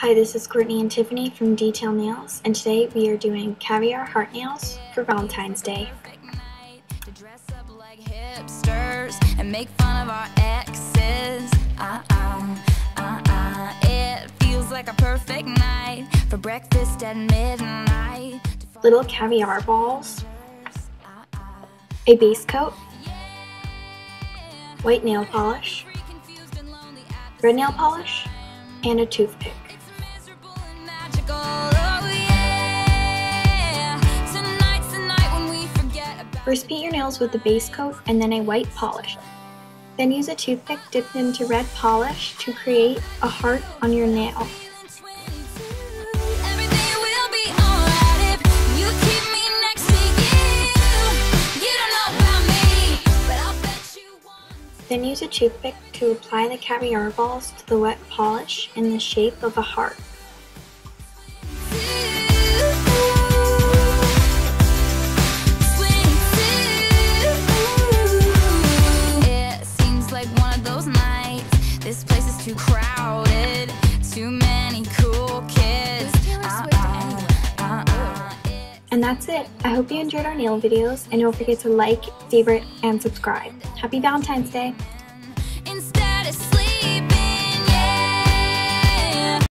Hi, this is Courtney and Tiffany from Detailed Nails, and today we are doing caviar heart nails for Valentine's Day. Little caviar balls, a base coat, white nail polish, red nail polish, and a toothpick. First paint your nails with a base coat and then a white polish. Then use a toothpick dipped into red polish to create a heart on your nail. Then use a toothpick to apply the caviar balls to the wet polish in the shape of a heart. crowded, too many cool kids. Uh-uh, uh-uh, uh-uh. And that's it. I hope you enjoyed our nail videos and don't forget to like, favorite, and subscribe. Happy Valentine's Day!